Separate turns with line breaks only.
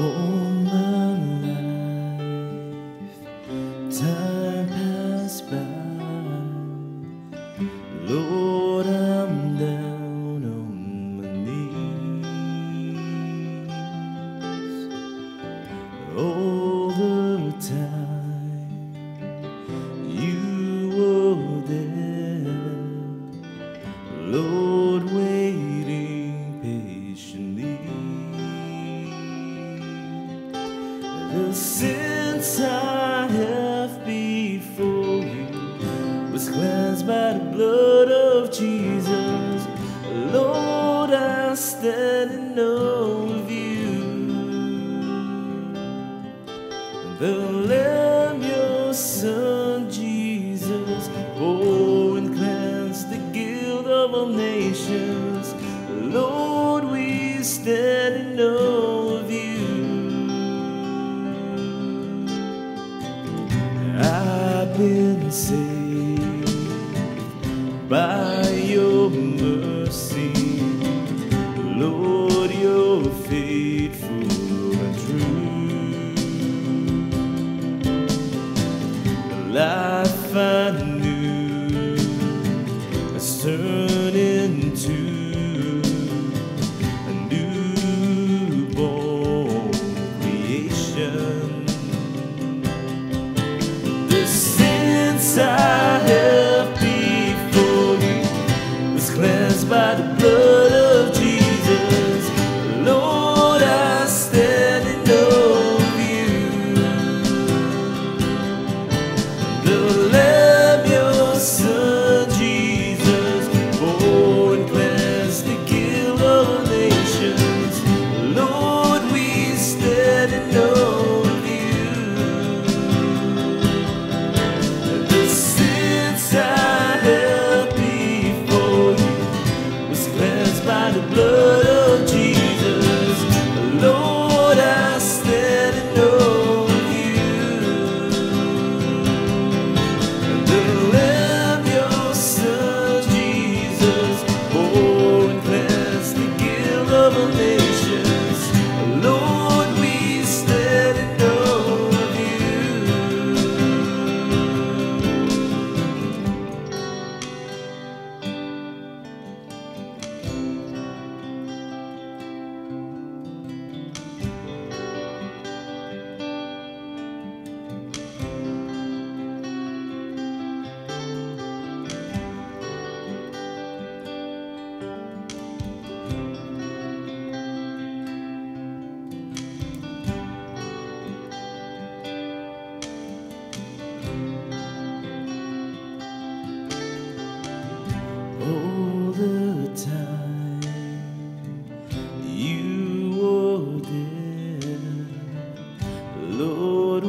All my life, time passed by. Lord, I'm down on my knees all the time. You were there, Lord, Lord, I stand in awe of you. The Lamb, your Son, Jesus, bore and cleansed the guilt of all nations. Lord, we stand in awe of you. I've been saved by your mercy. Faithful and true. Life I knew has turned into a newborn creation. The sins I have before you was cleansed by the by the blood of Jesus. Lord, I stand in awe of you. The Jesus, the guilt of a nation. all the time. You were there, Lord.